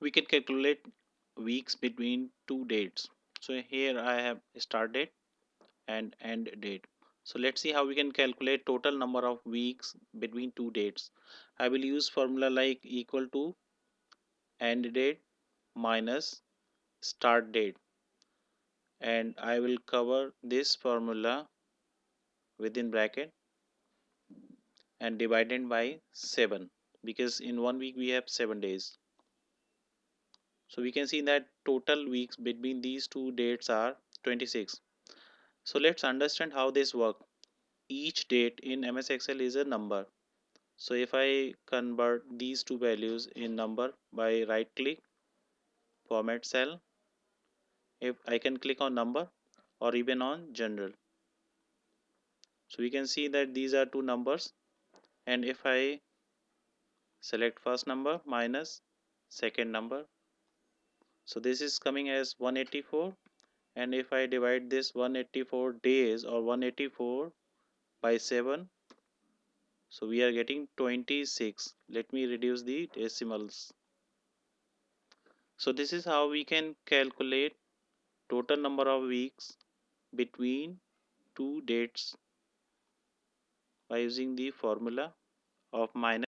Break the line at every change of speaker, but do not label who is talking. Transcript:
we can calculate weeks between two dates. So here I have start date and end date. So let's see how we can calculate total number of weeks between two dates. I will use formula like equal to end date minus start date. And I will cover this formula within bracket and divided by 7 because in one week we have 7 days so we can see that total weeks between these two dates are 26 so let's understand how this work. Each date in ms excel is a number. So if i convert these two values in number by right click format cell if i can click on number or even on general. So we can see that these are two numbers. And if I select first number minus second number so this is coming as 184 and if I divide this 184 days or 184 by 7 so we are getting 26 let me reduce the decimals. So this is how we can calculate total number of weeks between two dates by using the formula of minus